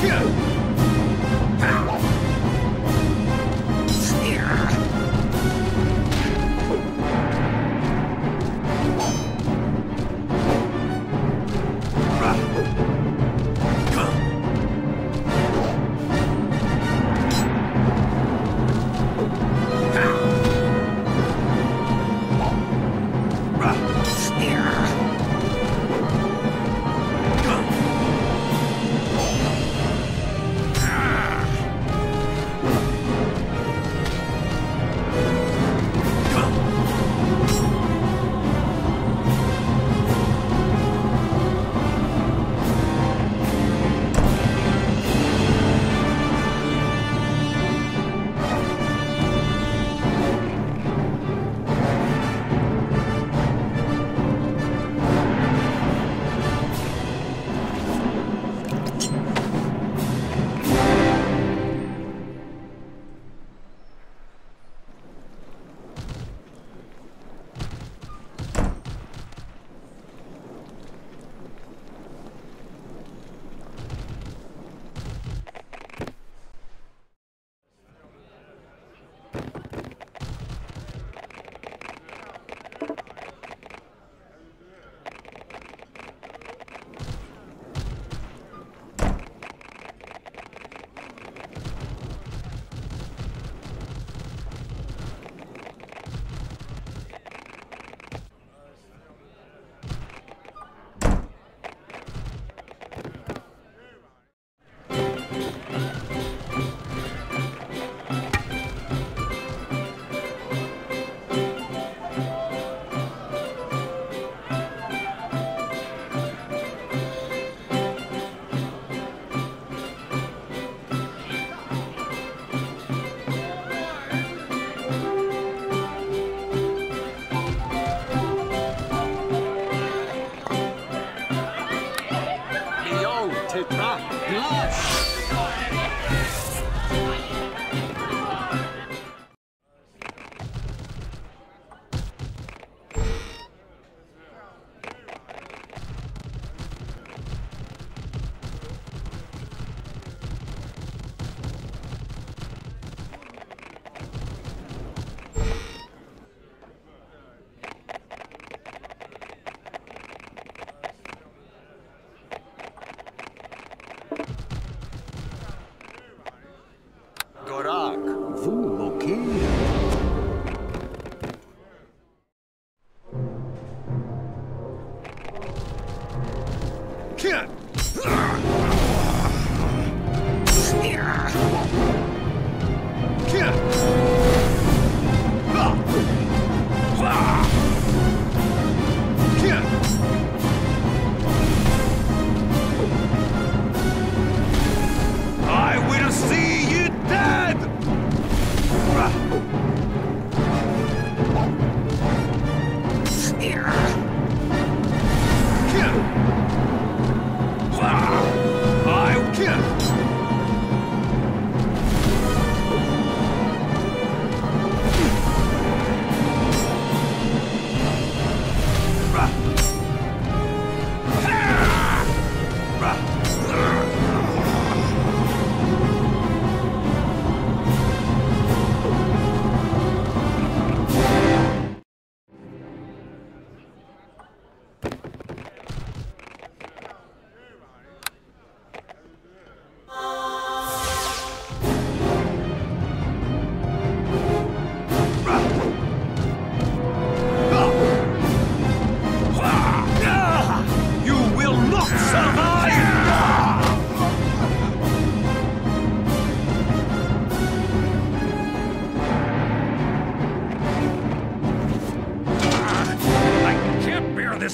here.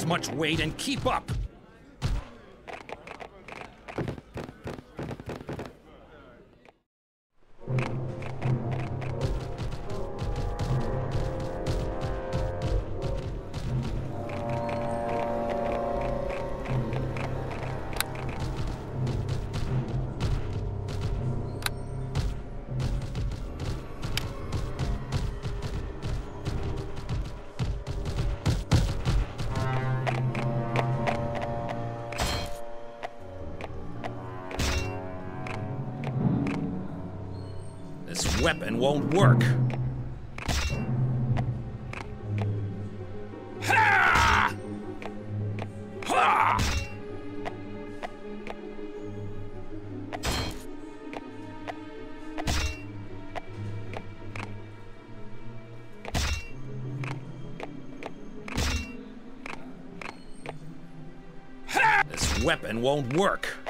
Much weight and keep up. Weapon won't work. This weapon won't work.